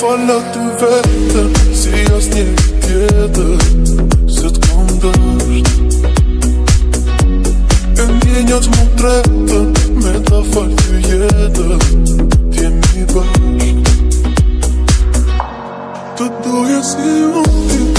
falë të vetën Si as një tjetër Se të kom E një një të më tretën Me ta falë të jetër Të jemi Të duje si unë